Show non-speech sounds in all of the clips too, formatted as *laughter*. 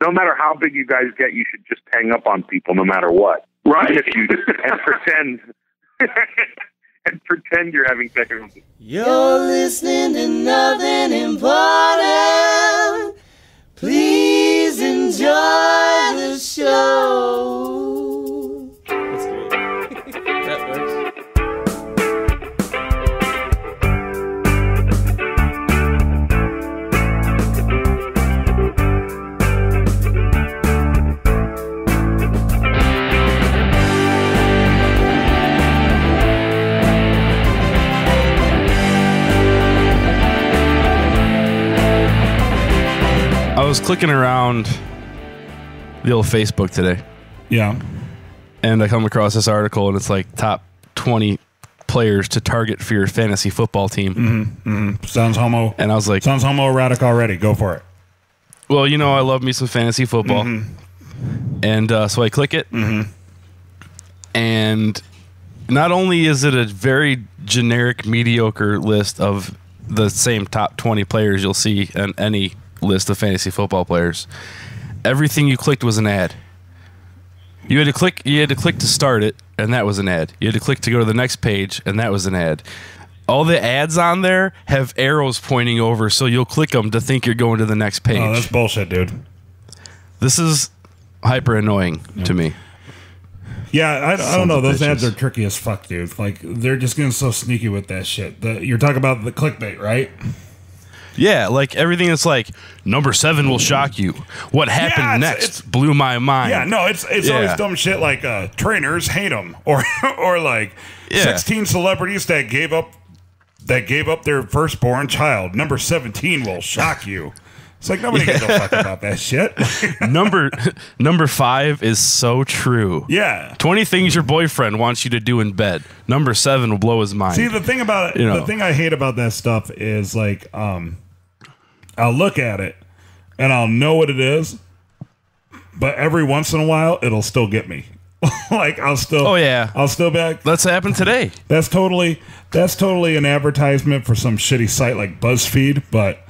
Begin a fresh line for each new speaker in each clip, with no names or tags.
no matter how big you guys get, you should just hang up on people no matter what.
Right.
And if you and pretend *laughs* and pretend you're having technical.
You're listening to nothing important. Please enjoy the show.
Was clicking around the old Facebook today,
Yeah.
and I come across this article, and it's like top twenty players to target for your fantasy football team, Mm-hmm, mm-hmm.
Sounds homo.
and I was like,
Sounds homoerotic already. Go for it.
well, you know, I love me some fantasy football, and uh, so I click it, and not only is it a very generic, mediocre list of the same top twenty players you'll see in any list of fantasy football players, everything you clicked was an ad. You had to click. You had to click to start it, and that was an ad. You had to click to go to the next page, and that was an ad. All the ads on there have arrows pointing over, so you'll click them to think you're going to the next oh, page.
Oh, that's bullshit, dude.
This is hyper annoying to me.
Yeah, I, I don't know. Those ads are tricky as fuck, dude. Like they're just getting so sneaky with that shit. The, you're talking about the clickbait, right?
Yeah, like everything that's like number seven will shock you. What happened
Yeah, it's-
next
it's-
blew my mind.
Yeah, no, it's it's always
Yeah.
dumb shit like uh, trainers hate them, *laughs* or or like
Yeah.
16 celebrities that gave up that gave up their firstborn child. Number 17 will shock you. It's like nobody gives a fuck about that shit. *laughs*
number *laughs* number five is so true.
yeah.
Twenty things your boyfriend wants you to do in bed. Number seven will blow his mind.
See, the thing about it,
You know.
the thing I hate about that stuff is like, um, I'll look at it and I'll know what it is, but every once in a while it'll still get me. *laughs* like I'll still,
Oh, yeah.
I'll still be like,
That's happened today.
That's totally that's totally an advertisement for some shitty site like BuzzFeed, but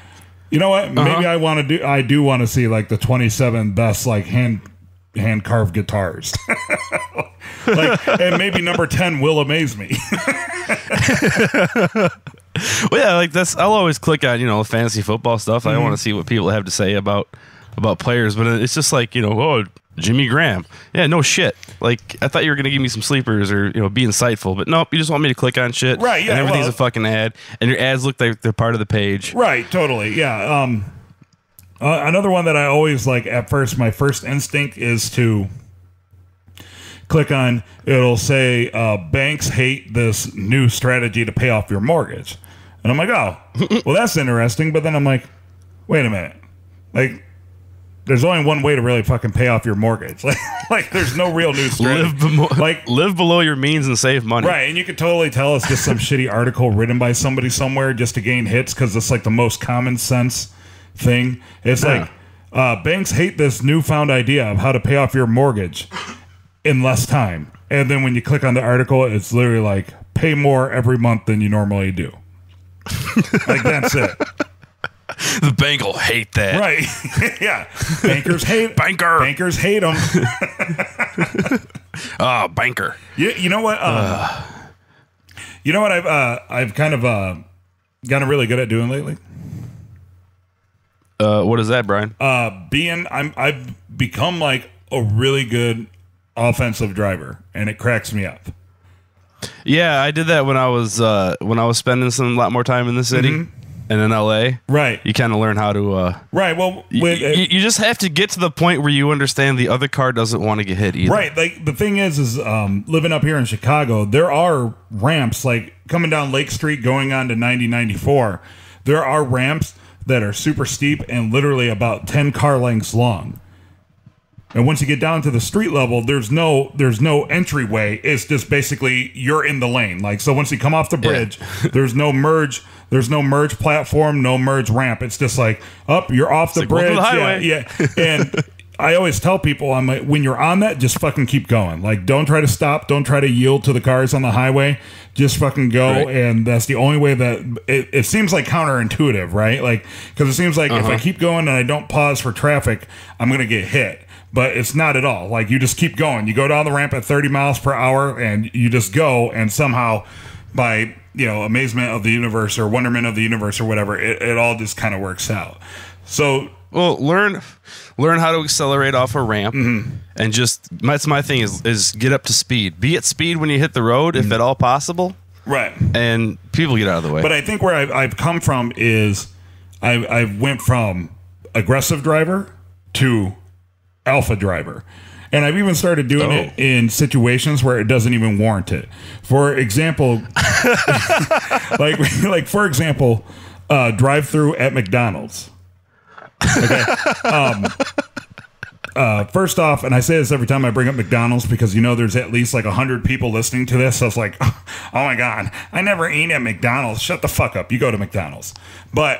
you know what? Uh-huh. Maybe I want to do I do want to see like the 27 best like hand hand carved guitars. *laughs* like and maybe number 10 will amaze me. *laughs* *laughs*
Well, yeah, like that's. I'll always click on you know fantasy football stuff. I want to see what people have to say about about players, but it's just like you know, oh, Jimmy Graham. Yeah, no shit. Like I thought you were gonna give me some sleepers or you know be insightful, but nope. You just want me to click on shit,
Right, yeah,
And everything's
well-
a fucking ad, and your ads look like they're part of the page.
right, totally. Yeah, um uh, another one that I always like at first my first instinct is to click on it'll say uh, banks hate this new strategy to pay off your mortgage and i'm like oh *laughs* well that's interesting but then i'm like wait a minute like there's only one way to really fucking pay off your mortgage *laughs* like, like there's no real new strategy
Live, bemo- *laughs*
like
live below your means and save money.
Right, and you could totally tell it's just some shitty article written by somebody somewhere just to gain hits because it's like the most common sense thing. It's
Yeah.
like uh, banks hate this newfound idea of how to pay off your mortgage in less time, and then when you click on the article, it's literally like pay more every month than you normally do. *laughs* like that's it,
The bank will hate that.
right? *laughs* yeah, bankers hate *laughs*
Banker.
Bankers hate them.
Ah, banker.
You, you know what? Um, you know what I've uh, I've kind of uh, gotten really good at doing lately.
Uh, what is that, Brian?
Uh, being I'm I've become like a really good offensive driver, and it cracks me up.
yeah, I did that when I was uh, when I was spending some lot more time in the city and in LA.
Right,
You kind of learn how to. Uh,
right. Well,
y-
with,
you just have to get to the point where you understand the other car doesn't want to get hit either.
Right. Like the thing is, is um, living up here in Chicago, there are ramps like coming down Lake Street going on to 9094. There are ramps that are super steep and literally about 10 car lengths long. And once you get down to the street level, there's no there's no entryway. It's just basically you're in the lane. Like so once you come off the bridge, there's no merge, there's no merge platform, no merge ramp. It's just like up, you're off the
like,
bridge.
the.
Yeah, yeah. And *laughs* I always tell people, I'm like, when you're on that, just fucking keep going. Like, don't try to stop. Don't try to yield to the cars on the highway. Just fucking go.
Right.
And that's the only way that it, it seems like counterintuitive, right? Like, because it seems like if I keep going and I don't pause for traffic, I'm gonna get hit. But it's not at all. Like, you just keep going. You go down the ramp at 30 miles per hour, and you just go, and somehow, by you know, amazement of the universe or wonderment of the universe or whatever, it, it all just kind of works out. So
Well, learn learn how to accelerate off a ramp,
Mm-hmm.
and just that's my thing is is get up to speed. Be at speed when you hit the road,
Mm-hmm.
if at all possible,
right.
and people get out of the way.
But I think where I've, I've come from is I I went from aggressive driver to alpha driver. And I've even started doing it
Oh.
in situations where it doesn't even warrant it. For example, *laughs* like like for example, uh, drive through at McDonald's. Okay. *laughs* Um, uh, first off, and I say this every time I bring up McDonald's because you know there's at least like hundred people listening to this. So it's like, *laughs* oh my god, I never eat at McDonald's. Shut the fuck up. You go to McDonald's. But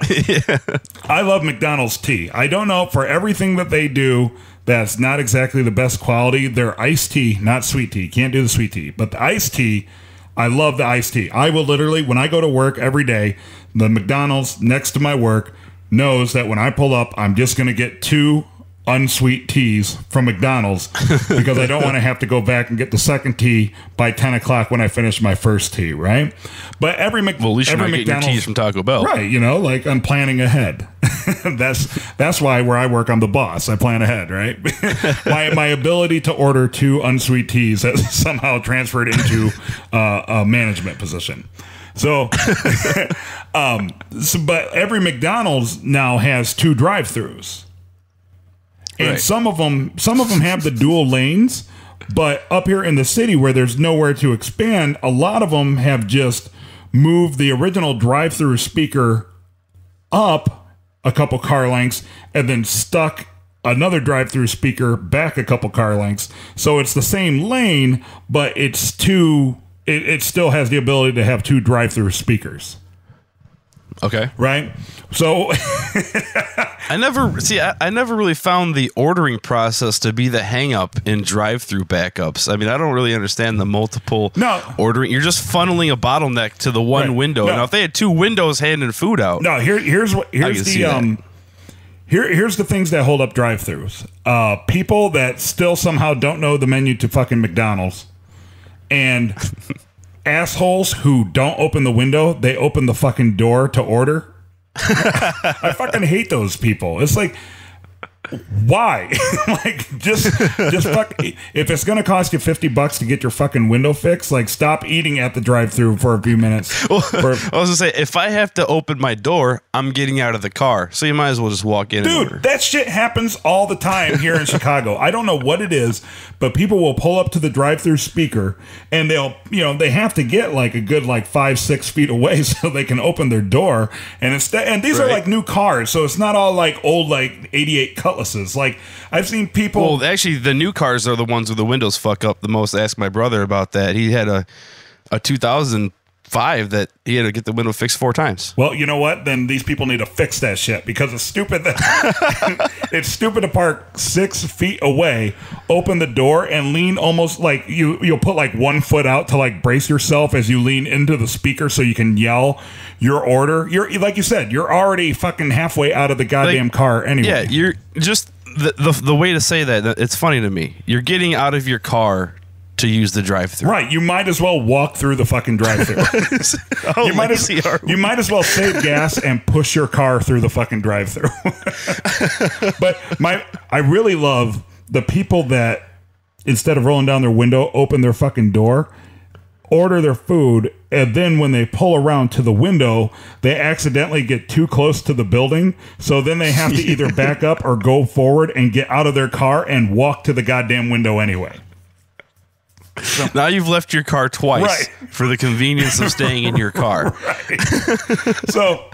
I love McDonald's tea. I don't know for everything that they do. That's not exactly the best quality. They're iced tea, not sweet tea. Can't do the sweet tea, but the iced tea. I love the iced tea. I will literally, when I go to work every day, the McDonald's next to my work knows that when I pull up, I'm just going to get two unsweet teas from McDonald's *laughs* because I don't want to have to go back and get the second tea by 10 o'clock when I finish my first tea, right? But every, Mc,
well, at least you're
every
not teas from Taco Bell.
Right, you know, like I'm planning ahead. *laughs* that's that's why where I work, I'm the boss. I plan ahead, right? *laughs* my my ability to order two unsweet teas has somehow transferred into uh, a management position. So, um, so, but every McDonald's now has two drive-throughs, and
Right.
some of them some of them have the dual lanes. But up here in the city where there's nowhere to expand, a lot of them have just moved the original drive-through speaker up a couple car lengths and then stuck another drive-through speaker back a couple car lengths. So it's the same lane, but it's two. It, it still has the ability to have two drive-through speakers,
Okay.
right? So *laughs*
I never see. I, I never really found the ordering process to be the hang up in drive-through backups. I mean, I don't really understand the multiple
No.
ordering. You're just funneling a bottleneck to the one
Right.
window.
No.
Now, if they had two windows handing food out,
no, here here's what here's the um. Here, here's the things that hold up drive-throughs. Uh, people that still somehow don't know the menu to fucking McDonald's, and *laughs* assholes who don't open the window, they open the fucking door to order. *laughs* I fucking hate those people. It's like, why? *laughs* like, just, just fuck. If it's gonna cost you fifty bucks to get your fucking window fixed, like, stop eating at the drive-through for a few minutes. *laughs* For-
I was gonna say, if I have to open my door, I'm getting out of the car. So you might as well just walk in.
Dude, that shit happens all the time here in Chicago. I don't know what it is, but people will pull up to the drive-through speaker and they'll, you know, they have to get like a good like five, six feet away *laughs* so they can open their door. And instead, and these are like new cars, so it's not all like old like '88 Cutlasses. Like I've seen people.
Well, actually, the new cars are the ones where the windows fuck up the most. Ask my brother about that. He had a a 2005 that he had to get the window fixed four times.
Well, you know what? Then these people need to fix that shit because it's stupid that *laughs* it's stupid to park six feet away, open the door, and lean almost like you you'll put like one foot out to like brace yourself as you lean into the speaker so you can yell your order. You're like you said, you're already fucking halfway out of the goddamn
Like,
car anyway.
Yeah, you're just the, the the way to say that. It's funny to me. You're getting out of your car to use the drive-through.
Right, you might as well walk through the fucking drive-through. *laughs*
How oh
you might as
lazy are we?
you might as well save gas and push your car through the fucking drive-through. *laughs* but my I really love the people that instead of rolling down their window, open their fucking door, order their food, and then when they pull around to the window, they accidentally get too close to the building. So then they have to *laughs* either back up or go forward and get out of their car and walk to the goddamn window anyway.
Now you've left your car twice
Right.
for the convenience of staying in your car. *laughs*
so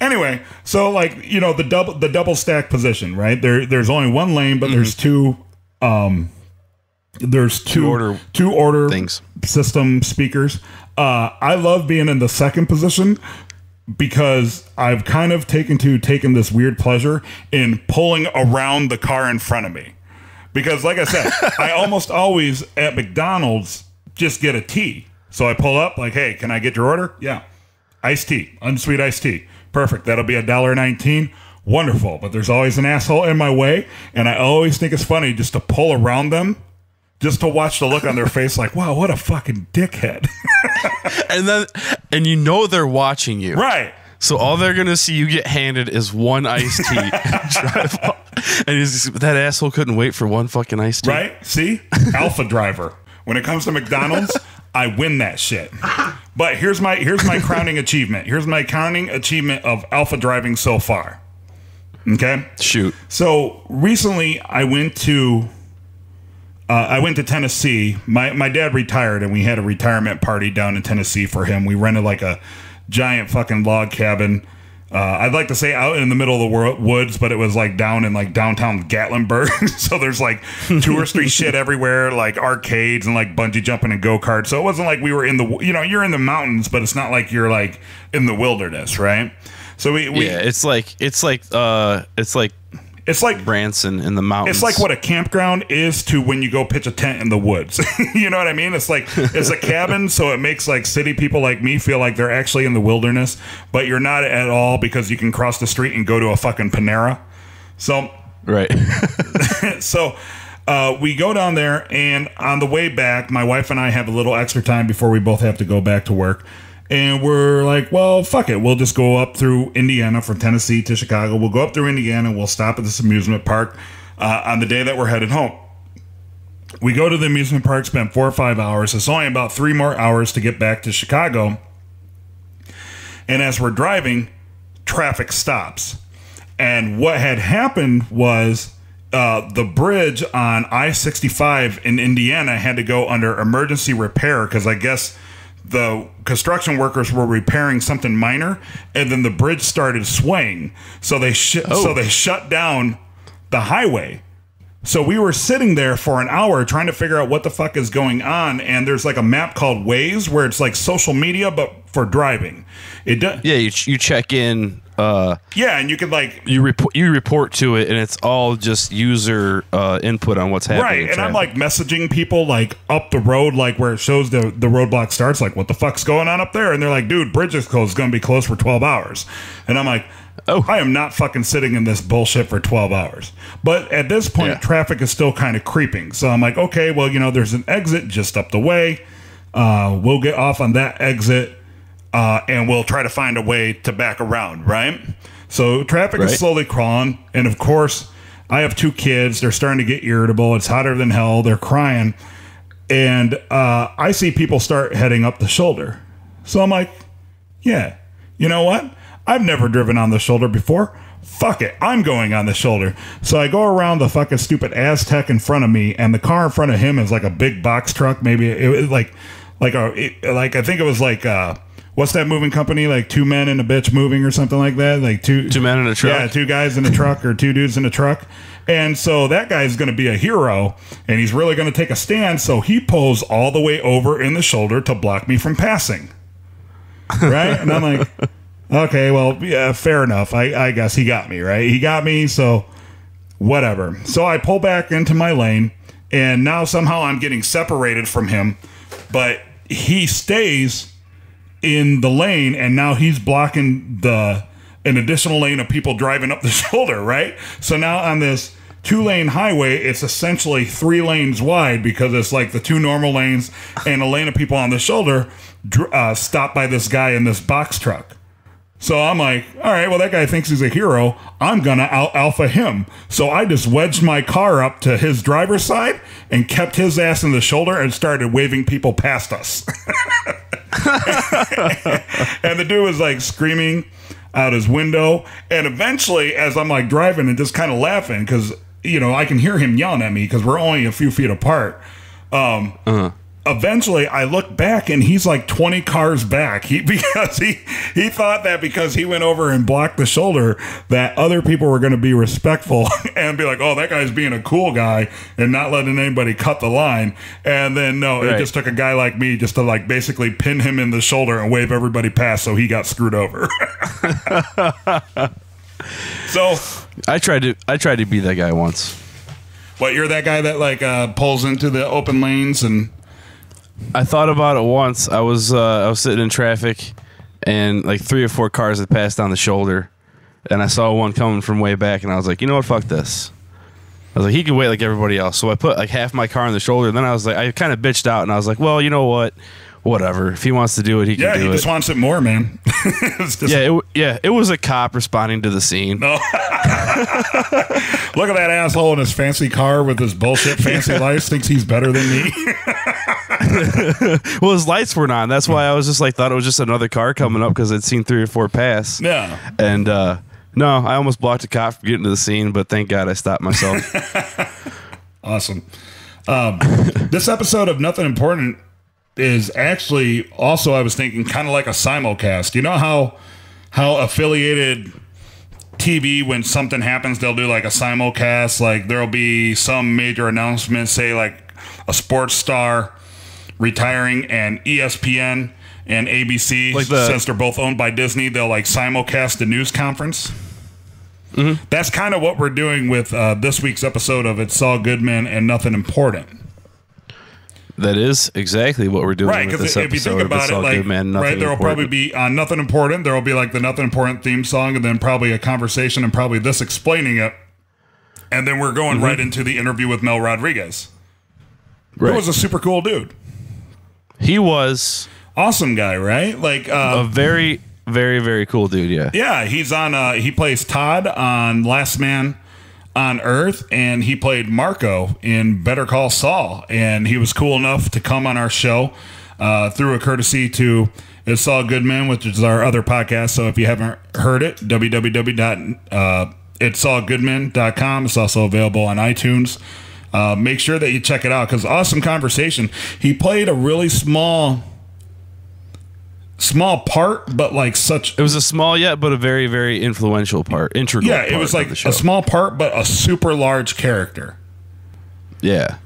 anyway, so like you know the double the double stack position, right? There there's only one lane, but there's two um there's two
order
two order
things.
system speakers. Uh I love being in the second position because I've kind of taken to taking this weird pleasure in pulling around the car in front of me. Because, like I said, I *laughs* almost always at McDonald's just get a tea. So I pull up, like, hey, can I get your order? Yeah. Iced tea, unsweet iced tea. Perfect. That'll be a dollar nineteen. Wonderful. But there's always an asshole in my way, and I always think it's funny just to pull around them, just to watch the look on their face, like, wow, what a fucking dickhead. *laughs*
And then, and you know they're watching you.
right.
So all they're gonna see you get handed is one iced tea. and *laughs* drive off. And that asshole couldn't wait for one fucking iced tea.
Right? See? Alpha driver. When it comes to McDonald's, I win that shit. But here's my here's my crowning achievement. Here's my crowning achievement of alpha driving so far. Okay?
Shoot.
So recently I went to uh, I went to Tennessee. My my dad retired and we had a retirement party down in Tennessee for him. We rented like a giant fucking log cabin. Uh, I'd like to say out in the middle of the wor- woods, but it was like down in like downtown Gatlinburg. *laughs* so there's like touristy *laughs* shit everywhere, like arcades and like bungee jumping and go karts. So it wasn't like we were in the you know you're in the mountains, but it's not like you're like in the wilderness, right? So we, we
Yeah, it's like it's like uh it's like
it's like
Branson in the mountains.
It's like what a campground is to when you go pitch a tent in the woods. *laughs* you know what I mean? It's like it's a cabin, so it makes like city people like me feel like they're actually in the wilderness, but you're not at all because you can cross the street and go to a fucking Panera. So
right. *laughs*
so uh, we go down there, and on the way back, my wife and I have a little extra time before we both have to go back to work. And we're like, well, fuck it. We'll just go up through Indiana from Tennessee to Chicago. We'll go up through Indiana. We'll stop at this amusement park uh, on the day that we're headed home. We go to the amusement park, spend four or five hours. It's only about three more hours to get back to Chicago. And as we're driving, traffic stops. And what had happened was uh, the bridge on I 65 in Indiana had to go under emergency repair because I guess the construction workers were repairing something minor and then the bridge started swaying. So they, sh- so oh. they shut down the highway. So we were sitting there for an hour trying to figure out what the fuck is going on. And there's like a map called Waze where it's like social media, but for driving. It does.
yeah, you, ch- you check in. Uh,
Yeah, and you could like
you report you report to it, and it's all just user uh, input on what's happening.
right, and I'm like messaging people like up the road, like where it shows the the roadblock starts, like what the fuck's going on up there? And they're like, dude, bridge is closed, it's gonna be closed for 12 hours. And I'm like,
Oh.
I am not fucking sitting in this bullshit for 12 hours. But at this point,
Yeah.
traffic is still kind of creeping. So I'm like, okay, well, you know, there's an exit just up the way. Uh, we'll get off on that exit. Uh, and we'll try to find a way to back around, right? So traffic is slowly crawling, and of course, I have two kids. They're starting to get irritable. It's hotter than hell. They're crying, and uh, I see people start heading up the shoulder. So I'm like, yeah, you know what? I've never driven on the shoulder before. Fuck it, I'm going on the shoulder. So I go around the fucking stupid Aztek in front of me, and the car in front of him is like a big box truck. Maybe it was like, like a, it, like I think it was like, uh, what's that moving company? Like two men and a bitch moving or something like that. Like two
Two men in a truck?
Yeah, two guys in a truck or two dudes in a truck. And so that guy's going to be a hero, and he's really going to take a stand. So he pulls all the way over in the shoulder to block me from passing right? And I'm like, *laughs* okay, well, yeah, fair enough. I, I guess he got me, right? He got me, so whatever. So I pull back into my lane, and now somehow I'm getting separated from him, but he stays in the lane, and now he's blocking the an additional lane of people driving up the *laughs* shoulder, right? So now on this two lane highway, it's essentially three lanes wide because it's like the two normal lanes and a lane of people on the shoulder uh, stopped by this guy in this box truck. So I'm like, all right, well, that guy thinks he's a hero. I'm going to alpha him. So I just wedged my car up to his driver's side and kept his ass in the shoulder and started waving people past us. *laughs* *laughs* and the dude was like screaming out his window. And eventually, as I'm like driving and just kind of laughing, because, you know, I can hear him yelling at me because we're only a few feet apart. Um, Eventually, I look back and he's like 20 cars back. He *laughs* because he he thought that because he went over and blocked the shoulder that other people were going to be respectful *laughs* and be like, "Oh, that guy's being a cool guy and not letting anybody cut the line." And then no, it just took a guy like me just to like basically pin him in the shoulder and wave everybody past, so he got screwed over. *laughs* so,
I tried to I tried to be that guy once.
But you're that guy that like uh, pulls into the open lanes and
I thought about it once. I was uh, I was sitting in traffic, and like three or four cars had passed down the shoulder, and I saw one coming from way back, and I was like, you know what, fuck this. I was like, he can wait like everybody else. So I put like half my car on the shoulder, and then I was like, I kind of bitched out, and I was like, well, you know what, whatever. If he wants to do it, he can
yeah,
do
he
it.
just wants it more, man. *laughs*
Yeah, it, w- yeah, it was a cop responding to the scene. No. *laughs*
Look at that asshole in his fancy car with his bullshit fancy *laughs* life. Thinks he's better than me. *laughs*
Well, his lights weren't on. That's why I was just like, thought it was just another car coming up because I'd seen three or four pass.
yeah.
And uh, no, I almost blocked a cop from getting to the scene, but thank God I stopped myself. *laughs*
Awesome. Um, this episode of Nothing Important is actually also I was thinking kind of like a simulcast. You know how how affiliated TV when something happens they'll do like a simulcast like there'll be some major announcement say like a sports star retiring and ESPN and ABC
Like the-
since they're both owned by Disney they'll like simulcast the news conference. That's kind of what we're doing with uh, this week's episode of It's All Good Men and Nothing Important.
that is exactly what we're doing
Right, because if you think about it, like,
Man,
right, there will probably be on Nothing Important, there will be like the Nothing Important theme song, and then probably a conversation and probably this explaining it. And then we're going
Mm-hmm.
right into the interview with Mel Rodriguez.
Right.
He was a super cool dude.
He was
Awesome guy, right? Like, uh,
a very, very, very cool dude. Yeah.
Yeah, he's on. Uh, he plays Todd on Last Man on Earth, and he played Marco in Better Call Saul. And he was cool enough to come on our show uh, through a courtesy to It's All Good Men, which is our other podcast. So if you haven't heard it, www.itsallgoodmen.com. It's also available on iTunes. Uh, make sure that you check it out because awesome conversation. He played a really small. Small part, but like such
It was a small yet, but a very, very influential part, integral.
yeah, it
part
was like a small part, but a super large character.
Yeah,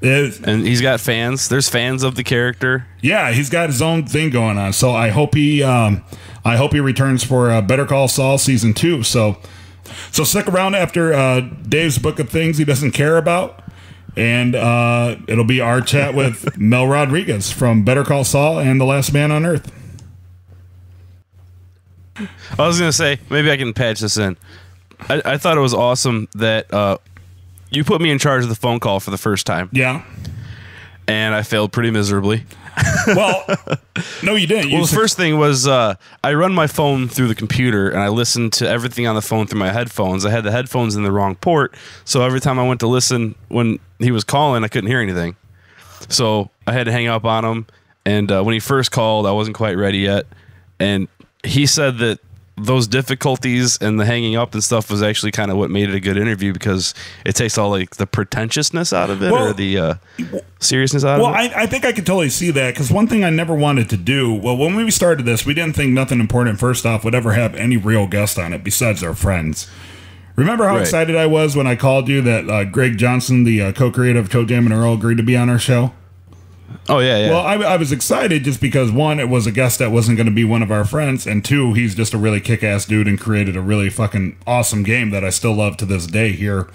It-
and he's got fans. There's fans of the character.
yeah, he's got his own thing going on. So I hope he, um, I hope he returns for uh, Better Call Saul season two. So, so stick around after uh, Dave's book of things he doesn't care about, and uh, it'll be our chat with *laughs* Mel Rodriguez from Better Call Saul and The Last Man on Earth.
I was gonna say maybe I can patch this in. I, I thought it was awesome that uh, you put me in charge of the phone call for the first time,
Yeah.
and I failed pretty miserably. *laughs*
Well, no, you didn't. You
Well, the first thing was uh, I run my phone through the computer and I listened to everything on the phone through my headphones. I had the headphones in the wrong port, so every time I went to listen when he was calling, I couldn't hear anything. So I had to hang up on him. And uh, when he first called, I wasn't quite ready yet. And he said that those difficulties and the hanging up and stuff was actually kind of what made it a good interview because it takes all like the pretentiousness out of it
Well-
or the uh, seriousness out
Well,
of it.
I, I think I could totally see that because one thing I never wanted to do. Well, when we started this, we didn't think nothing important. First off, would ever have any real guest on it besides our friends. Remember how
Right.
excited I was when I called you that uh, Greg Johnson, the uh, co-creator of ToeJam and Earl, agreed to be on our show?
Oh yeah, yeah.
Well, I, I was excited just because one, it was a guest that wasn't going to be one of our friends, and two, he's just a really kick-ass dude and created a really fucking awesome game that I still love to this day. Here,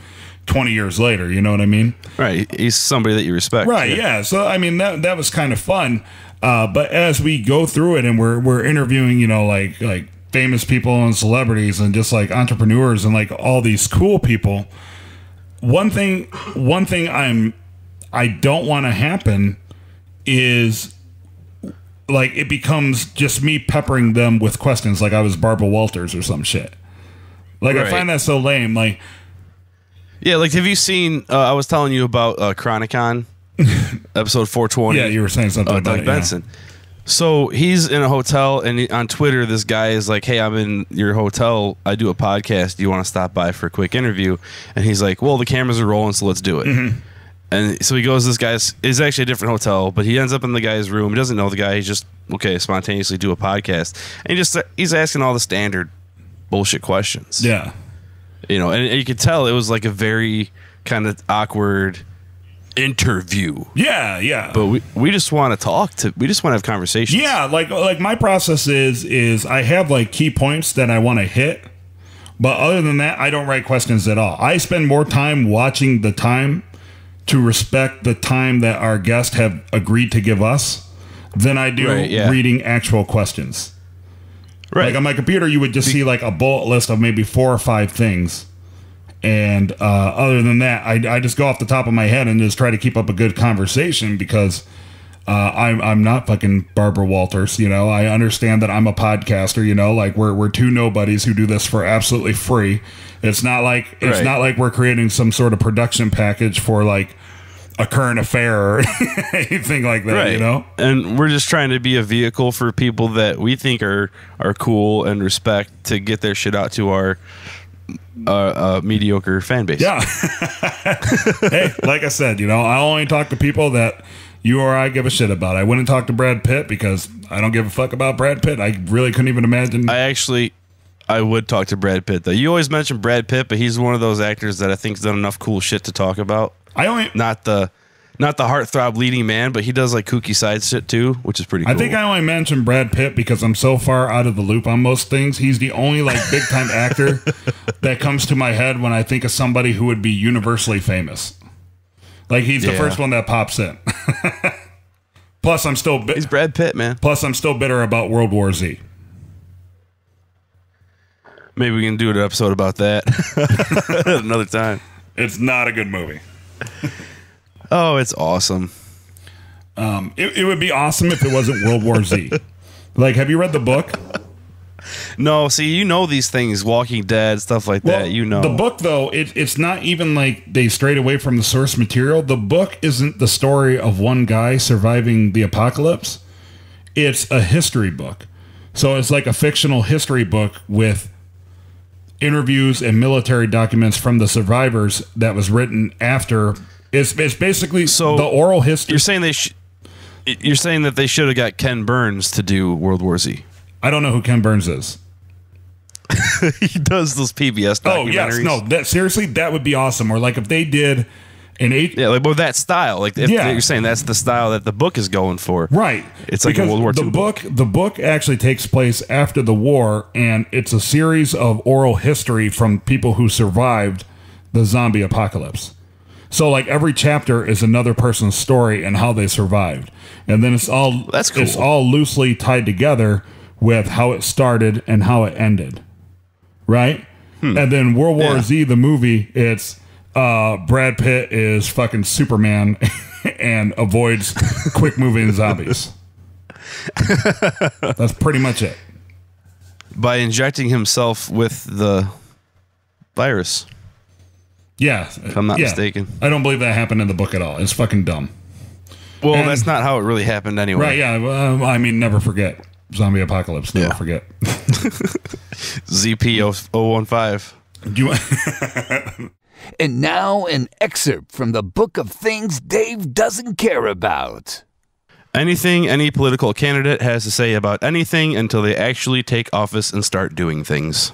twenty years later, you know what I mean?
right. He's somebody that you respect.
Right. Yeah. So I mean that that was kind of fun. Uh, but as we go through it and we're we're interviewing, you know, like like famous people and celebrities and just like entrepreneurs and like all these cool people. One thing one thing I'm I don't want to happen is like it becomes just me peppering them with questions like I was Barbara Walters or some shit. Like I find that so lame. Like
Yeah, like have you seen? Uh, I was telling you about uh, Chronicon, *laughs* episode four twenty.
yeah, you were saying something
uh,
about
Doug
it, yeah.
Benson. So he's in a hotel, and he, on Twitter, this guy is like, "Hey, I'm in your hotel. I do a podcast. Do you want to stop by for a quick interview?" And he's like, "Well, the cameras are rolling, so let's do it."
Mm-hmm.
And so he goes. This guy's is actually a different hotel, but he ends up in the guy's room. He doesn't know the guy. He's just okay, spontaneously do a podcast, and he just he's asking all the standard bullshit questions
Yeah.
you know, and, and you could tell it was like a very kind of awkward interview.
Yeah, yeah.
But we we just want to talk to we just want to have conversations.
Yeah, like like my process is is I have like key points that I want to hit, but other than that, I don't write questions at all. I spend more time watching the time to respect the time that our guests have agreed to give us than I do
Right, yeah.
reading actual questions.
Right.
Like on my computer, you would just see like a bullet list of maybe four or five things. And uh, other than that, I, I just go off the top of my head and just try to keep up a good conversation because uh, I'm, I'm not fucking Barbara Walters. You know, I understand that I'm a podcaster. You know, like we're, we're two nobodies who do this for absolutely free. It's not like it's
Right.
not like we're creating some sort of production package for like a current affair or *laughs* anything like that.
right.
You know,
and we're just trying to be a vehicle for people that we think are are cool and respect to get their shit out to our uh, uh, mediocre fan base.
Yeah. *laughs* hey, like I said, you know, I only talk to people that you or I give a shit about. I wouldn't talk to Brad Pitt because I don't give a fuck about Brad Pitt. I really couldn't even imagine.
I actually, I would talk to Brad Pitt though. You always mention Brad Pitt, but he's one of those actors that I think's done enough cool shit to talk about.
I only.
Not the, not the heartthrob leading man, but he does like kooky side shit too, which is pretty. cool.
I think I only mention Brad Pitt because I'm so far out of the loop on most things. He's the only like big time actor *laughs* that comes to my head when I think of somebody who would be universally famous. Like he's the first one that pops in. *laughs* plus, I'm still bi-
he's Brad Pitt, man.
plus I'm still bitter about World War Z.
Maybe we can do an episode about that *laughs* another time.
It's not a good movie. *laughs*
Oh, it's awesome.
Um, it, it would be awesome if it wasn't World War Z. Like, have you read the book?
No, see, you know these things, Walking Dead, stuff like that. You know
the book though. It, it's not even like they strayed away from the source material. The book isn't the story of one guy surviving the apocalypse. It's a history book, so it's like a fictional history book with interviews and military documents from the survivors that was written after. It's, it's basically
So,
the oral history.
You're saying they sh- You're saying that they should have got Ken Burns to do World War Z.
I don't know who Ken Burns is. *laughs*
he does those PBS documentaries.
Oh yes, no, that seriously, that would be awesome. Or like if they did an eight,
Yeah, like with that style. Like if
Yeah.
you're saying that's the style that the book is going for.
right?
It's like
Because
World War
the
II
book. The book actually takes place after the war, and it's a series of oral history from people who survived the zombie apocalypse. So like every chapter is another person's story and how they survived, and then it's all
That's cool.
It's all loosely tied together with how it started and how it ended, right? And then World War
Hmm. Yeah.
Z, the movie, it's uh, Brad Pitt is fucking Superman *laughs* and avoids quick moving zombies. *laughs* That's pretty much it.
By injecting himself with the virus.
Yeah,
If I'm not
yeah.
mistaken.
I don't believe that happened in the book at all. It's fucking dumb.
Well,
And-
that's not how it really happened anyway.
Right? Yeah. Well, I mean, never forget zombie apocalypse. Never
Yeah.
forget. *laughs*
ZP015.
Do you? *laughs*
And now, an excerpt from the Book of Things Dave Doesn't Care About.
Anything any political candidate has to say about anything until they actually take office and start doing things.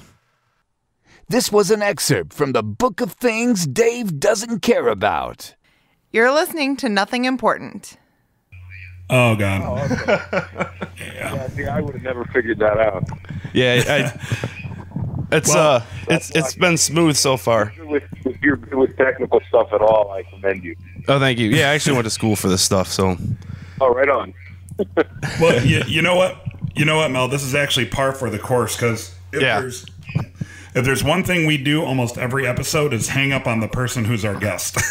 This was an excerpt from the Book of Things Dave Doesn't Care About.
You're listening to Nothing Important.
Oh god.
Yeah, see, I would have never figured that out.
Yeah, I, it's
Well,
uh, it's it's been smooth so far.
With, with your with technical stuff at all, I commend you.
Oh, thank you. Yeah, I actually went to school for this stuff, so
Oh, right on. *laughs*
Well, you, you know what? You know what, Mel? This is actually par for the course because if
Yeah.
there's if there's one thing we do almost every episode is hang up on the person who's our guest. *laughs*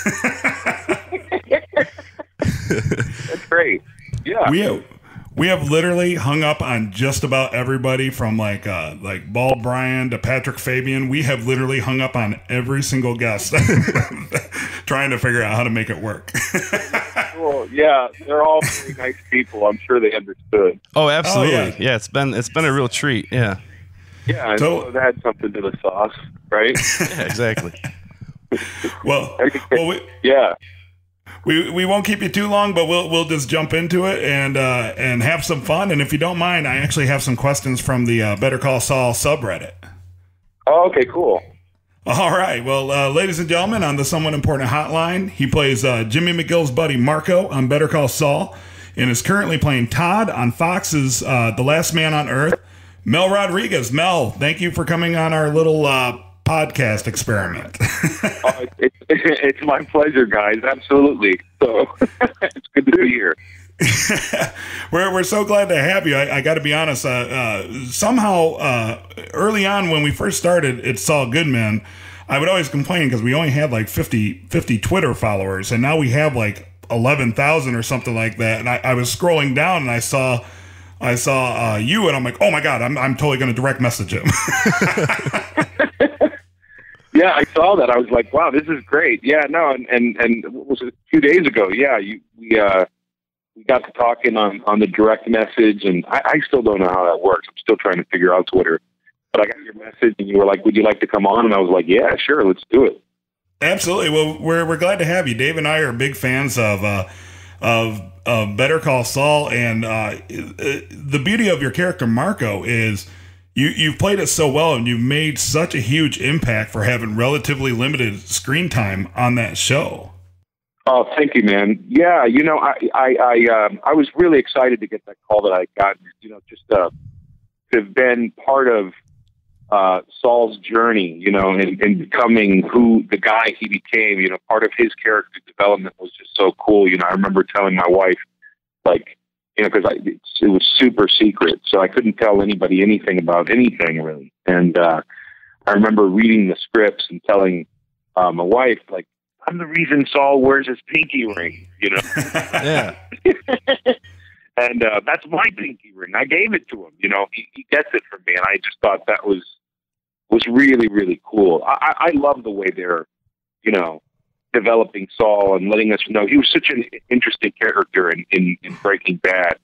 *laughs*
That's great. Yeah.
we have, we have literally hung up on just about everybody from like uh like Bald Brian to Patrick Fabian. We have literally hung up on every single guest *laughs* trying to figure out how to make it work. *laughs*
Well, yeah, they're all very nice people. I'm sure they understood.
oh, absolutely.
yeah.
yeah. it's been it's been a real treat. Yeah,
Yeah, and
So-
so that had something to the sauce, right? *laughs*
yeah, exactly.
well, well we,
yeah.
We we won't keep you too long, but we'll we'll just jump into it and uh, and have some fun. And if you don't mind, I actually have some questions from the uh, Better Call Saul subreddit.
Oh, okay, cool.
All right. Well, uh, ladies and gentlemen, on the Someone Important Hotline, he plays uh, Jimmy McGill's buddy Marco on Better Call Saul and is currently playing Todd on Fox's uh, The Last Man on Earth. Mel Rodriguez. Mel, thank you for coming on our little uh, podcast experiment. *laughs*
Oh, it, it, *laughs* it's my pleasure, guys. Absolutely. So *laughs* it's good to be here.
we're, we're so glad to have you. I, I got to be honest. Uh, uh, somehow, uh, early on when we first started, it's All Good Men. I would always complain because we only had like 50, 50 Twitter followers, and now we have like eleven thousand or something like that. And I, I, was scrolling down and I saw, I saw uh, you, and I'm like, oh my god, I'm I'm totally going to direct message him.
Yeah, I saw that. I was like, wow, this is great. Yeah, no, and and and what was it few days ago? Yeah, you we uh we got to talking on on the direct message, and I, I still don't know how that works. I'm still trying to figure out Twitter. But I got your message, and you were like, "Would you like to come on?" And I was like, "Yeah, sure, let's do it."
Absolutely. Well, we're we're glad to have you. Dave and I are big fans of uh, of Better Call Saul, and uh, the beauty of your character Marco is you you've played it so well, and you've made such a huge impact for having relatively limited screen time on that show.
Oh, thank you, man. Yeah, you know, I I I, um, I was really excited to get that call that I got. You know, just uh, to have been part of uh, Saul's journey, you know, and, and becoming who the guy he became. You know, part of his character development was just so cool. You know, I remember telling my wife, like, you know, because it was super secret, so I couldn't tell anybody anything about anything really. And uh, I remember reading the scripts and telling uh, my wife, like, I'm the reason Saul wears his pinky ring, you know. *laughs* *laughs*
yeah. *laughs*
and uh, that's my pinky ring. I gave it to him. You know, he, he gets it from me, and I just thought that was was really really cool. I, I love the way they're, you know, developing Saul and letting us know he was such an interesting character in in, in Breaking Bad,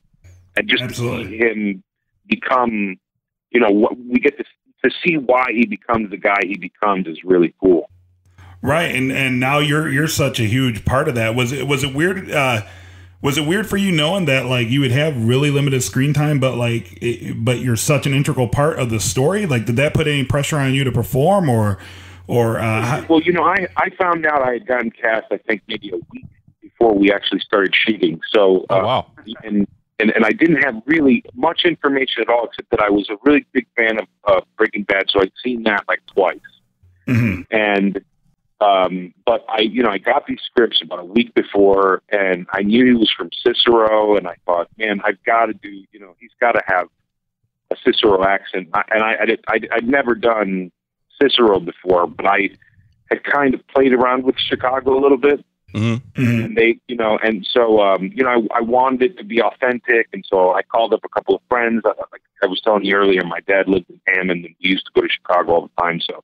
and just
Absolutely.
to see him become, you know, what we get to to see why he becomes the guy he becomes is really cool.
Right, and and now you're you're such a huge part of that. Was it was it weird? Uh, was it weird for you knowing that like you would have really limited screen time, but like it, but you're such an integral part of the story? Like, did that put any pressure on you to perform, or or? Uh,
well, you know, I I found out I had gotten cast. I think maybe a week before we actually started shooting. So
Oh
uh,
wow.
and and and I didn't have really much information at all, except that I was a really big fan of uh, Breaking Bad, so I'd seen that like twice.
Mhm.
And um, but I, you know, I got these scripts about a week before, and I knew he was from Cicero, and I thought, man, I've got to do, you know, he's got to have a Cicero accent. I, and I, I did, I, I'd never done Cicero before, but I had kind of played around with Chicago a little bit
hmm
Mhm.
and they, you know, and so, um, you know, I, I wanted it to be authentic, and so I called up a couple of friends. I, like I was telling you earlier, my dad lived in Hammond, and we used to go to Chicago all the time. So,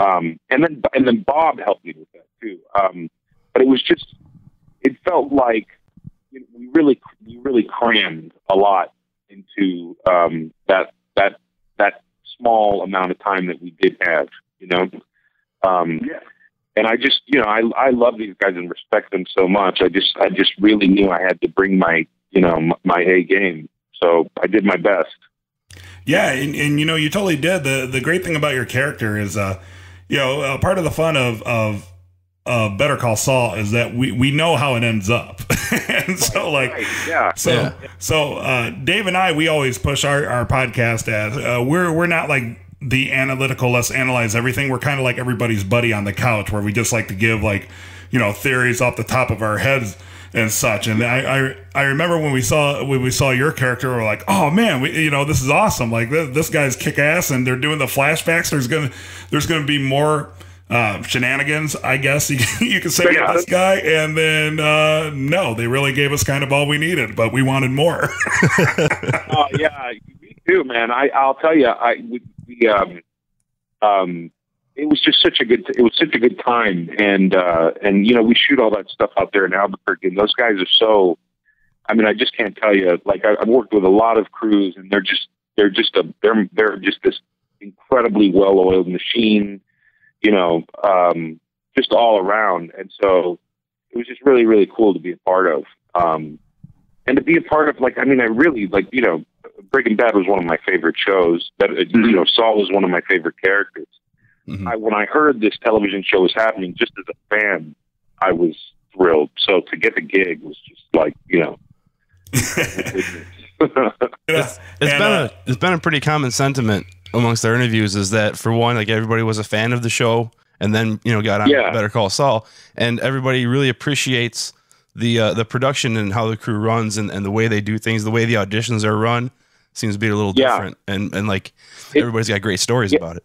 um, and then and then Bob helped me with that too. Um, but it was just, it felt like you know, we really we really crammed a lot into um, that that that small amount of time that we did have. You know. Um, and I just, you know, I I love these guys and respect them so much. I just I just really knew I had to bring my, you know, my A game. So I did my best.
Yeah, and, and you know, you totally did. the The great thing about your character is, uh, you know, uh, part of the fun of of uh, Better Call Saul is that we we know how it ends up, *laughs* and so like.
Right, yeah.
So,
Yeah.
so uh, Dave and I, we always push our, our podcast as uh, we're we're not like the analytical, let's analyze everything. We're kind of like everybody's buddy on the couch, where we just like to give like you know theories off the top of our heads and such. And I I, I remember when we saw when we saw your character, we're like, oh man, we, you know this is awesome. Like this, this guy's kick ass, and they're doing the flashbacks. There's gonna there's gonna be more. Uh, shenanigans, I guess *laughs* you, you could say
Yeah.
this guy, and then uh, no, they really gave us kind of all we needed, but we wanted more. *laughs*
Oh yeah, me too, man. I I'll tell you, I we, we um um it was just such a good it was such a good time, and uh and you know we shoot all that stuff out there in Albuquerque, and those guys are so. I mean, I just can't tell you. Like I, I've worked with a lot of crews, and they're just they're just a they're they're just this incredibly well oiled machine, you know, um, just all around, and so it was just really really cool to be a part of. Um, and to be a part of like I mean I really like you know Breaking Bad was one of my favorite shows. That uh, you know Saul was one of my favorite characters.
Mhm.
I, when I heard this television show was happening, just as a fan, I was thrilled. So to get the gig was just like you know, *laughs* *laughs* *laughs*
It's
And,
been
uh,
a it's been a pretty common sentiment amongst our interviews is that for one, like everybody was a fan of the show, and then you know got on
Yeah.
Better Call Saul, and everybody really appreciates the uh, the production and how the crew runs and, and the way they do things, the way the auditions are run seems to be a little
Yeah.
different, and and like
It-
everybody's got great stories
Yeah.
about it.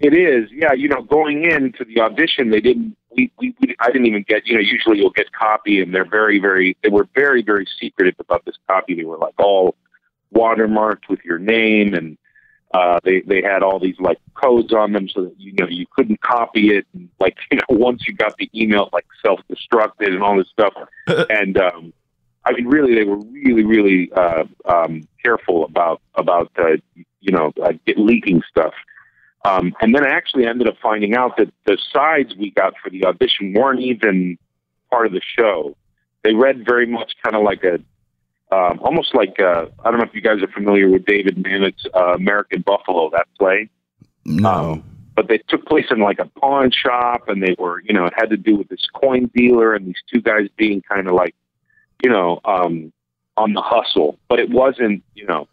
It is, yeah. You know, going into the audition, they didn't. We, we, we I didn't even get. You know, usually you'll get copy, and they're very, very. They were very, very secretive about this copy. They were like all watermarked with your name, and uh, they they had all these like codes on them, so that you know you couldn't copy it. And, like *laughs* you know, once you got the email, like self destructed and all this stuff. *laughs* and um, I mean, really, they were really, really uh, um, careful about about uh, you know uh, get leaking stuff. Um, and then I actually ended up finding out that the sides we got for the audition weren't even part of the show. They read very much kind of like a, um, almost like uh, I don't know if you guys are familiar with David Mamet's uh, American Buffalo, that play.
No,
Um, but they took place in like a pawn shop, and they were, you know, it had to do with this coin dealer and these two guys being kind of like, you know, um, on the hustle. But it wasn't, you know,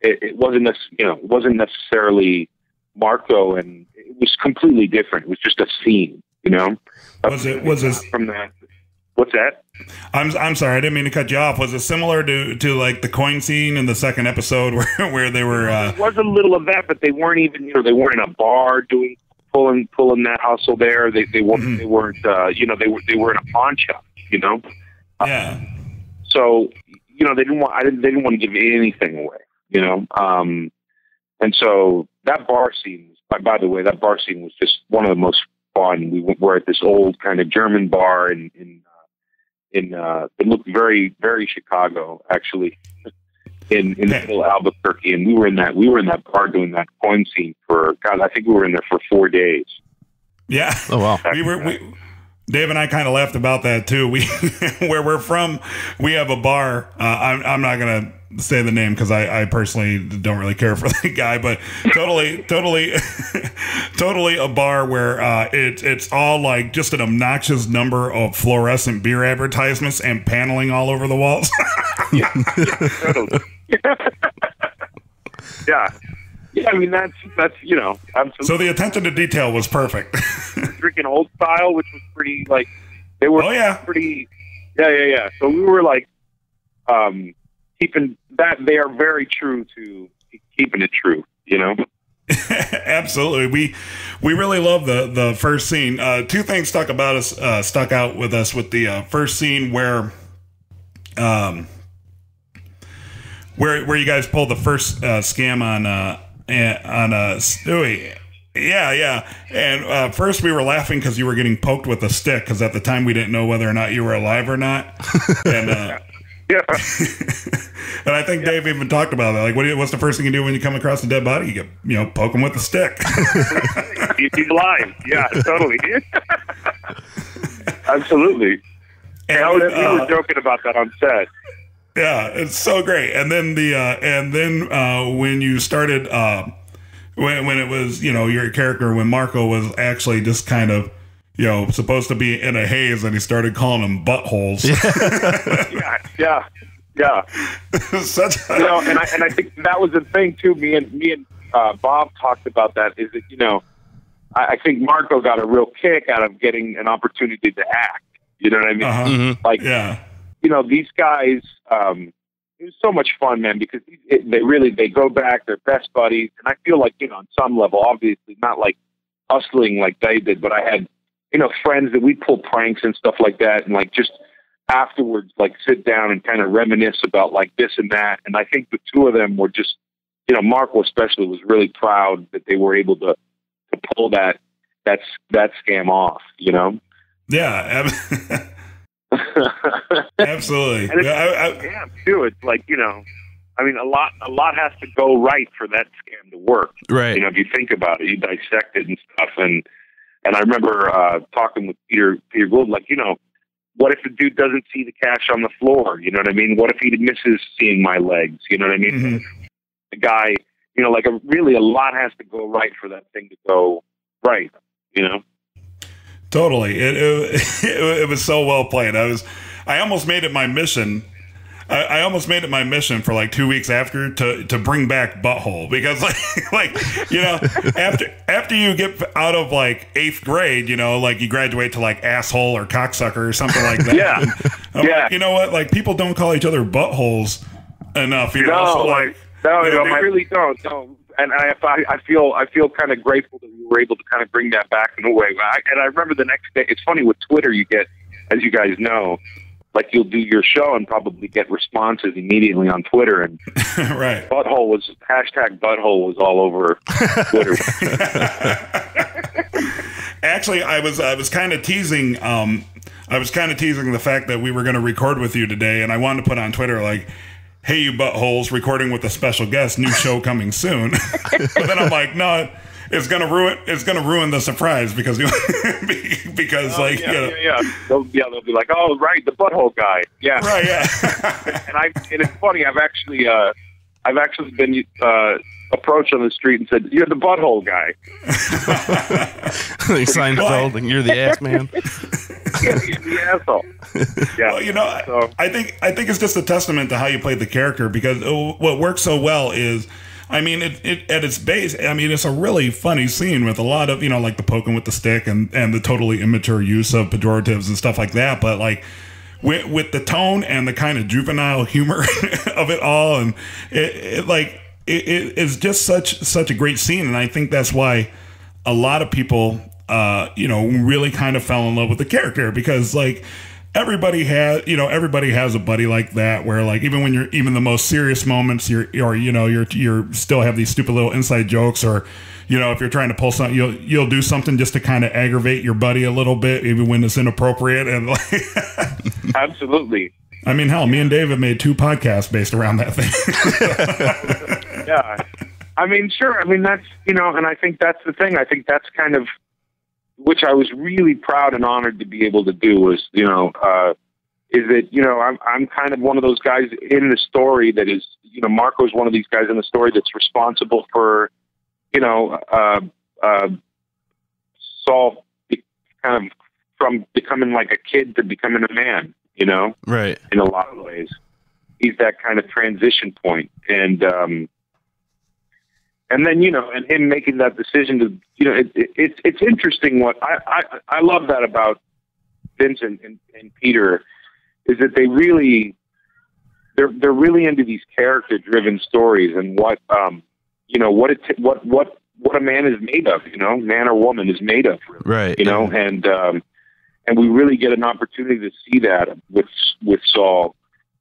it, it wasn't, nec- you know, it wasn't necessarily Marco, and it was completely different. It was just a scene, you know.
Was it- was it-
from that? What's that?
I'm I'm sorry, I didn't mean to cut you off. Was it similar to to like the coin scene in the second episode *laughs* where where they were? Uh,
It was a little of that, but they weren't even, you know, they weren't in a bar doing pulling pulling that hustle there. They they weren't
Mhm.
they weren't uh, you know they were they were in a pawn shop, you know.
yeah,
So you know they didn't want I didn't they didn't want to give anything away, you know. Um, and so that bar scene, by, by the way, that bar scene was just one of the most fun. We were at this old kind of German bar in in uh, in uh, it looked very very Chicago actually. In in the middle Albuquerque, and we were in that we were in that bar doing that coin scene for God. I think we were in there for four days.
yeah.
oh wow,
we were we, Dave and I kind of laughed about that too. We *laughs* where we're from, we have a bar. Uh, I'm I'm not gonna say the name because I, I personally don't really care for *laughs* the guy, but totally totally *laughs* totally a bar where uh, it's it's all like just an obnoxious number of fluorescent beer advertisements and paneling all over the walls.
Totally. *laughs* yeah, yeah. I mean that's that's you know absolutely.
so the attention to detail was perfect.
drinking old style, which was pretty like they were
Oh, yeah.
pretty yeah yeah yeah. So we were like um keeping that they are very true to keeping it true, you know. *laughs*
Absolutely, we we really love the the first scene. Uh, two things stuck about us, uh, stuck out with us with the uh, first scene where, um, where where you guys pulled the first uh, scam on uh on uh Stewie. Yeah, yeah. And uh, first we were laughing because you were getting poked with a stick because at the time we didn't know whether or not you were alive or not. *laughs* And uh,
Yeah. *laughs*
and I think Dave even talked about that. Like, what do you, what's the first thing you do when you come across a dead body? You get you know poke him with a stick. *laughs*
He's alive. Yeah, totally. *laughs* Absolutely.
And,
Yeah, I was- we
uh,
were joking about that on set.
Yeah, it's so great. And then the uh, and then uh, when you started uh, when when it was you know your character when Marco was actually just kind of you know supposed to be in a haze and he started calling them buttholes.
Yeah, *laughs* yeah, yeah. *laughs*
Such a,
you know, and I and I think that was the thing too. Me and me and uh, Bob talked about that. Is that you know, I, I think Marco got a real kick out of getting an opportunity to act. You know what I mean?
uh-huh.
Mhm.
Like
yeah,
you know, these guys. Um, it was so much fun, man, because it, they really they go back. They're best buddies, and I feel like you know, on some level, obviously not like hustling like they did, but I had you know friends that we pull pranks and stuff like that, and like just afterwards, like sit down and kind of reminisce about like this and that. And I think the two of them were just, you know, Marco especially was really proud that they were able to to pull that that that scam off. You know.
yeah, ab- *laughs* absolutely.
And it's-
I, I,
Yeah, too. It's like you know, I mean, a lot a lot has to go right for that scam to work.
right.
You know, if you think about it, you dissect it and stuff. And and I remember uh, talking with Peter Peter Gould, like you know, what if the dude doesn't see the cash on the floor? You know what I mean? What if he misses seeing my legs? You know what I mean?
Mhm.
The guy, you know, like a, really a lot has to go right for that thing to go right. You know?
Totally. It, it, *laughs* it, it was so well played. I was, I almost made it my mission. I, I almost made it my mission for like two weeks after to, to bring back butthole because *laughs* like like you know after after you get out of like eighth grade you know like you graduate to like asshole or cocksucker or something like that
Yeah.
And
Yeah.
like, you know what like people don't call each other buttholes enough you know
No,
so, like
no,
you know,
no, they really don't. No, and I, I, I feel, I feel kind of grateful that we were able to kind of bring that back in a way. I, and I remember the next day. It's funny with Twitter, you get, as you guys know, like you'll do your show and probably get responses immediately on Twitter. And *laughs*
right
butthole was hashtag butthole was all over Twitter. *laughs*
Actually, I was I was kind of teasing. Um, I was kind of teasing the fact that we were going to record with you today, and I wanted to put on Twitter like, "Hey, you buttholes, recording with a special guest, new show coming soon." *laughs* but then I'm like, no, it's gonna ruin it's gonna ruin the surprise because you *laughs* because like
yeah,
you know,
yeah, yeah. They'll, yeah, they'll be like, "Oh, right, the butthole guy." Yeah,
right, yeah, *laughs*
and I and it's funny. I've actually uh, I've actually been uh, approached on the street and said, "You're the butthole guy."
like Seinfeld, and you're the ass man. *laughs*
Yeah, you're the asshole. Yeah,
Well, you know, I-
So-
I think I think it's just a testament to how you played the character because uh, what works so well is, I mean, it, it at its base, I mean, it's a really funny scene with a lot of you know like the poking with the stick and and the totally immature use of pejoratives and stuff like that. But like with with the tone and the kind of juvenile humor *laughs* of it all, and it, it like it, is just such such a great scene, and I think that's why a lot of people uh you know really kind of fell in love with the character because like everybody has you know everybody has a buddy like that where like even when you're even the most serious moments you're or you know you're you're still have these stupid little inside jokes or you know if you're trying to pull something you'll you'll do something just to kind of aggravate your buddy a little bit even when it's inappropriate and like *laughs*
absolutely.
i mean hell me and dave have made two podcasts based around that thing *laughs*
Yeah, I mean, sure. I mean, that's you know, and I think that's the thing. I think that's kind of which I was really proud and honored to be able to do was you know. uh is that you know I'm I'm kind of one of those guys in the story that is you know Marco's one of these guys in the story that's responsible for you know uh, uh, Saul kind of from becoming like a kid to becoming a man you know
Right.
in a lot of ways he's that kind of transition point and um and then you know and him making that decision to you know it, it, it's it's interesting what I, I I love that about Vincent and, and Peter is that they really they're they're really into these character driven stories and what um you know what it what what what a man is made of you know man or woman is made of really
Right.
you know and um and we really get an opportunity to see that with with Saul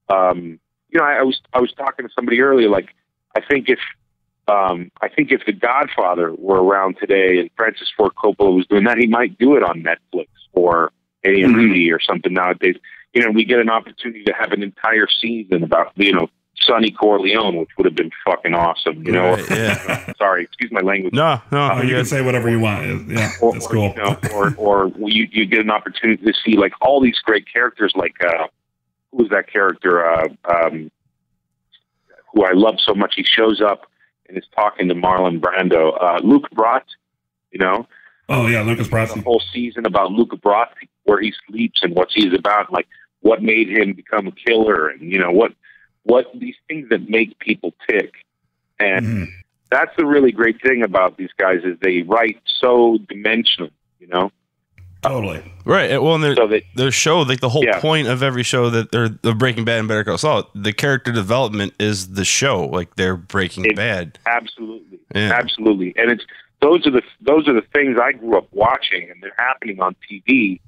um you know I, I was I was talking to somebody earlier like I think if um I think if the Godfather were around today and Francis Ford Coppola was doing that he might do it on Netflix or AMC or something nowadays. You know we get an opportunity to have an entire season about you know Sonny Corleone which would have been fucking awesome you know?
Right, yeah. *laughs*
sorry excuse my language.
No, no.
Oh, you can say whatever you want. Yeah
or,
that's
or,
cool.
you know, or or you you get an opportunity to see like all these great characters like uh who's that character uh um who I love so much he shows up and is talking to Marlon Brando uh Luke Brott you know
oh yeah lucas
the whole season about Luca Brasi, where he sleeps and what he's about, like what made him become a killer, and you know what what these things that make people tick. And
Mhm.
that's the really great thing about these guys is they write so dimensional, you know,
totally
Right. Well, and their
so that
their show, like the whole
Yeah.
point of every show that they're the Breaking Bad and Better Call Saul, the character development is the show. Like they're Breaking
It-
Bad.
absolutely,
Yeah.
absolutely, and it's those are the those are the things I grew up watching, and they're happening on TV,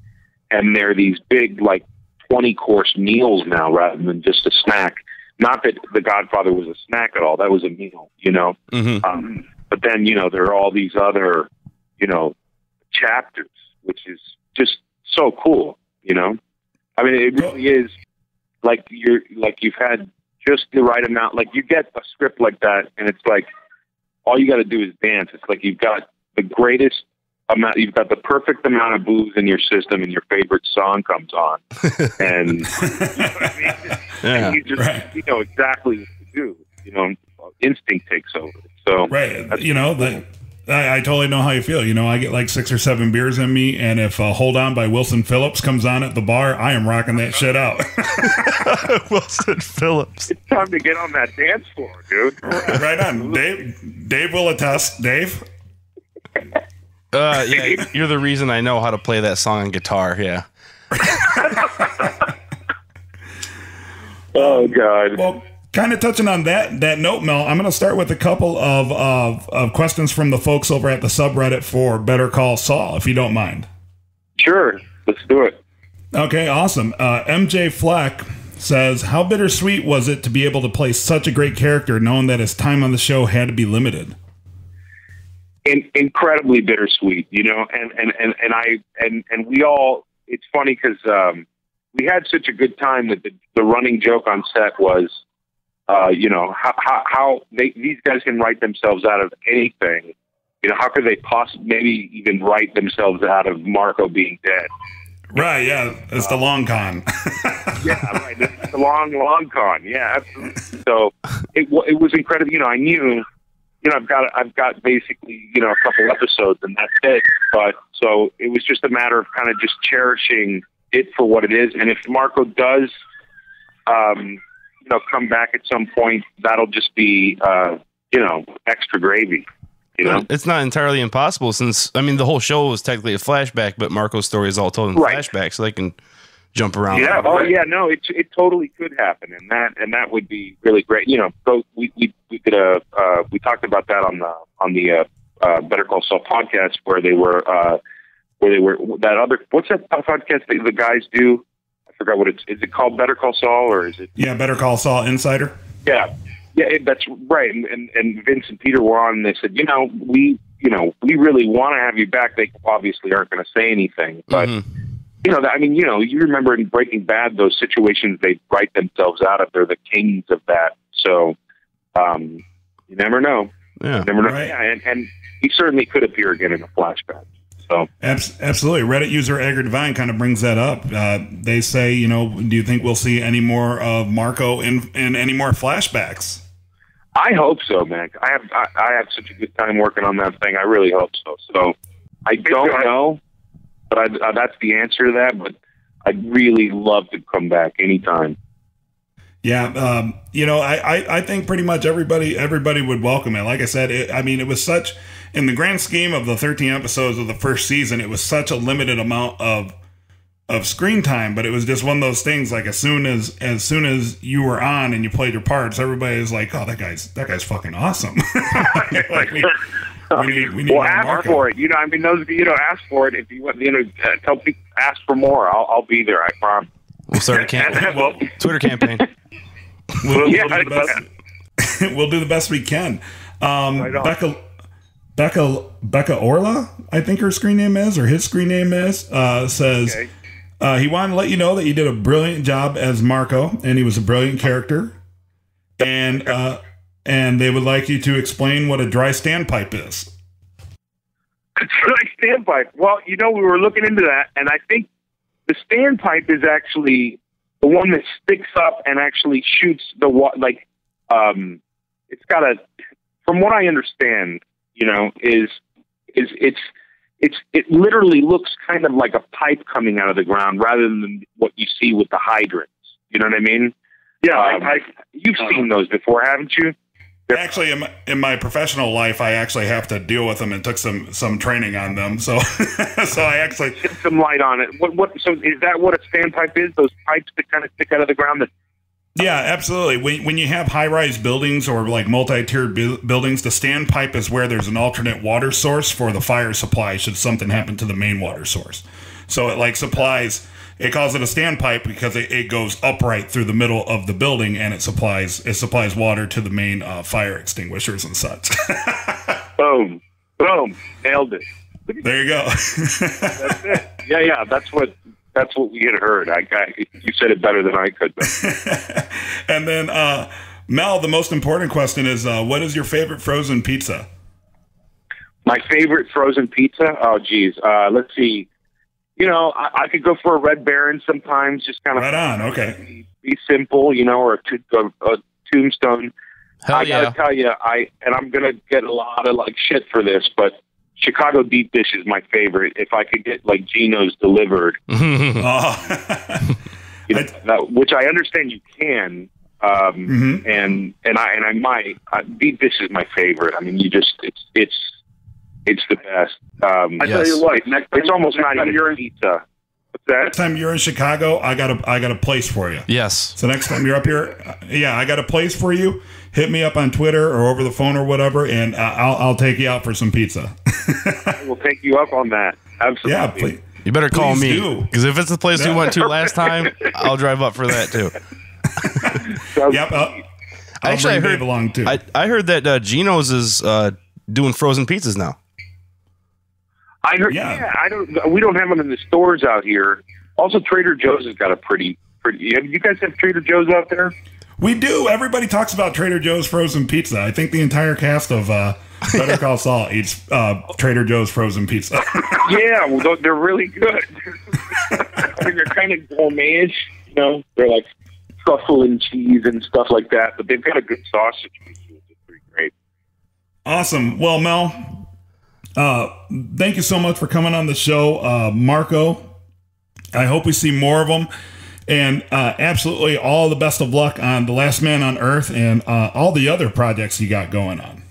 and they're these big like twenty course meals now rather than just a snack. Not that The Godfather was a snack at all; that was a meal, you know.
hmm
Um, but then you know there are all these other, you know, chapters, which is just so cool. You know, I mean, it really is like you're like you've had just the right amount. Like you get a script like that, and it's like all you got to do is dance. It's like you've got the greatest amount. You've got the perfect amount of booze in your system, and your favorite song comes on, *laughs* and *laughs*
Yeah.
and you just
Right.
you know exactly what to do. You know, instinct takes over. So
right you know the I, I totally know how you feel. You know, I get like six or seven beers in me, and if uh, "Hold On" by Wilson Phillips comes on at the bar, I am rocking that shit out. *laughs* *laughs*
Wilson Phillips.
It's time to get on that dance floor, dude.
right on, Dave. Dave will attest. Dave.
Uh, yeah, you're the reason I know how to play that song on guitar. Yeah. *laughs*
Oh God.
Well, kind of touching on that that note, Mel, I'm going to start with a couple of, of of questions from the folks over at the subreddit for Better Call Saul, if you don't mind.
Sure, let's do it.
Okay, awesome. Uh, MJ Fleck says, "How bittersweet was it to be able to play such a great character, knowing that his time on the show had to be limited?"
In, incredibly bittersweet, you know, and and and and I and and we all. It's funny because um, we had such a good time that the, the running joke on set was, uh, you know, how how, how they, these guys can write themselves out of anything. You know, how could they possibly maybe even write themselves out of Marco being dead?
Right, yeah, it's the long con. *laughs*
yeah, right. It's the *laughs* long, long con. Yeah, absolutely. So it it was incredible. You know, I knew, you know, I've got I've got basically you know a couple episodes and that's it. But so it was just a matter of kind of just cherishing it for what it is. And if Marco does, um, you know, come back at some point, that'll just be uh, you know extra gravy. You know,
It's not entirely impossible since I mean the whole show was technically a flashback, but Marco's story is all told in
Right.
flashback, so they can jump around.
Yeah. Oh, yeah. No, it it totally could happen, and that and that would be really great. You know, so we we we could uh, uh we talked about that on the on the uh, uh Better Call Saul podcast where they were uh where they were that other what's that podcast that the guys do? I forgot what it's is it called Better Call Saul or is it?
yeah, Better Call Saul Insider.
Yeah. Yeah, it, that's right. And, and and Vince and Peter were on. and They said, you know, we you know we really want to have you back. They obviously aren't going to say anything, but
Mhm.
you know, I mean, you know, you remember in Breaking Bad, those situations they write themselves out of. They're the kings of that. So, um, you never know.
Yeah.
You never know.
Right.
Yeah, and, and he certainly could appear again in a flashback. So,
absolutely. Reddit user Edgar Devine kind of brings that up. Uh, they say, you know, do you think we'll see any more of Marco in in any more flashbacks?
I hope so, man. I have I, I have such a good time working on that thing. I really hope so. So, I don't know, but I, uh, that's the answer to that. But I'd really love to come back anytime.
Yeah, um, you know, I, I, I think pretty much everybody everybody would welcome it. Like I said, it, I mean, it was such in the grand scheme of the 13 episodes of the first season, it was such a limited amount of of screen time, but it was just one of those things. Like as soon as as soon as you were on and you played your parts, everybody is like, "Oh, that guy's that guy's fucking awesome." *laughs* like we, we need we need
well,
more
ask
Marco.
for it. You know, I mean, those you know, ask for it if you want. You know, uh, tell people ask for more. I'll, I'll be there. I promise.
We'll start a camp- *laughs*
well,
Twitter campaign.
We'll, *laughs*
Yeah,
we'll do the best. we'll do the best we can. Um,
Right.
Becca, Becca, Becca Orla, I think her screen name is, or his screen name is, uh, says
Okay.
uh, he wanted to let you know that you did a brilliant job as Marco, and he was a brilliant character, and uh, and they would like you to explain what a dry standpipe is. *laughs*
like standpipe. Well, you know, we were looking into that, and I think the standpipe is actually the one that sticks up and actually shoots the water. Like, um, it's got a. From what I understand, you know, is is it's it's it literally looks kind of like a pipe coming out of the ground rather than what you see with the hydrants. You know what I mean? Yeah,
I- um,
I, you've uh, seen those before, haven't you?
Actually, in my, in my professional life, I actually have to deal with them and took some some training on them. So, *laughs* so I actually
some light on it. What what? So is that what a standpipe is? Those pipes that kind of stick out of the ground that
Yeah, absolutely. When, when you have high rise buildings or like multi tiered bu- buildings, the standpipe is where there's an alternate water source for the fire supply should something happen to the main water source. So it like supplies, it calls it a standpipe because it, it goes upright through the middle of the building and it supplies it supplies water to the main uh, fire extinguishers and such. *laughs*
Boom. Boom. Nailed it.
there you go.
That's it. Yeah, yeah. That's what that's what we had heard. I got you said it better than I could. *laughs*
And then uh, Mel, the most important question is, uh, what is your favorite frozen pizza?
My favorite frozen pizza. Oh, geez. Uh, let's see. You know, I, I could go for a Red Baron sometimes. Just kind of
Right on. Okay.
be simple, you know, or a, to- a, a tombstone.
Hell
I
yeah.
gotta tell you, I and I'm gonna get a lot of like shit for this, but Chicago deep dish is my favorite. If I could get like Geno's delivered, *laughs*
Oh. *laughs*
you know,
I-
that, which I understand you can, um,
Mhm.
and and I and I might. Uh, deep dish is my favorite. I mean, you just it's it's it's the best. Um,
I tell you
what, next it's almost not even you're pizza. What's that?
next time you're in Chicago, I got a I got a place for you.
yes.
So next time you're up here, uh, yeah, I got a place for you. Hit me up on Twitter or over the phone or whatever, and uh, I'll I'll take you out for some pizza.
We'll take you up on that. Absolutely.
yeah, please.
You better call
Please
me because if it's the place we went to *laughs* last time, I'll drive up for that too.
So-
Yep. Uh, I'll
Actually, I
bring
heard
Dave along too.
I, I heard that uh, Geno's is uh, doing frozen pizzas now.
I heard.
Yeah.
Yeah. I don't. We don't have them in the stores out here. Also, Trader Joe's has got a pretty pretty. You guys have Trader Joe's out there?
We do. Everybody talks about Trader Joe's frozen pizza. I think the entire cast of uh, Better Call Saul *laughs* eats uh, Trader Joe's frozen pizza. *laughs*
Yeah, well, they're- really good. *laughs* They're kind of gourmetish. You know, they're like truffle and cheese and stuff like that. But they've got a good sausage. piece. It's pretty great.
Awesome. Well, Mel, uh, thank you so much for coming on the show. Uh, Marco, I hope we see more of them. And uh, absolutely all the best of luck on The Last Man on Earth and uh, all the other projects you got going on.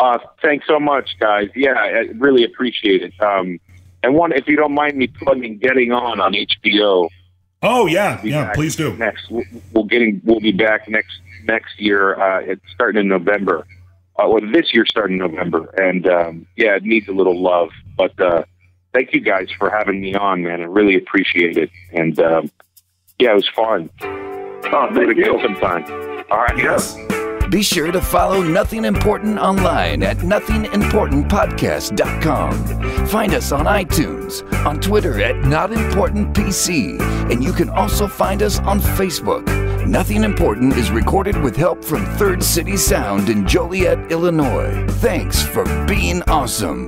Uh, thanks so much, guys. Yeah, I really appreciate it. Um, and one, if you don't mind me plugging "Getting On" on HBO.
Oh, yeah.
be
Yeah, please do.
Next, we'll, we'll getting we'll be back next next year. Uh, it's starting in November. Uh, well, this year starting November, and um, yeah, it needs a little love. But uh, thank you guys for having me on, man. I really appreciate it, and um, yeah, it was fun. Oh, thank you. Sometime. All right.
Yes.
Be sure to follow Nothing Important online at nothingimportantpodcast.com. Find us on iTunes, on Twitter at NotImportantPC, and you can also find us on Facebook. Nothing Important is recorded with help from Third City Sound in Joliet, Illinois. Thanks for being awesome.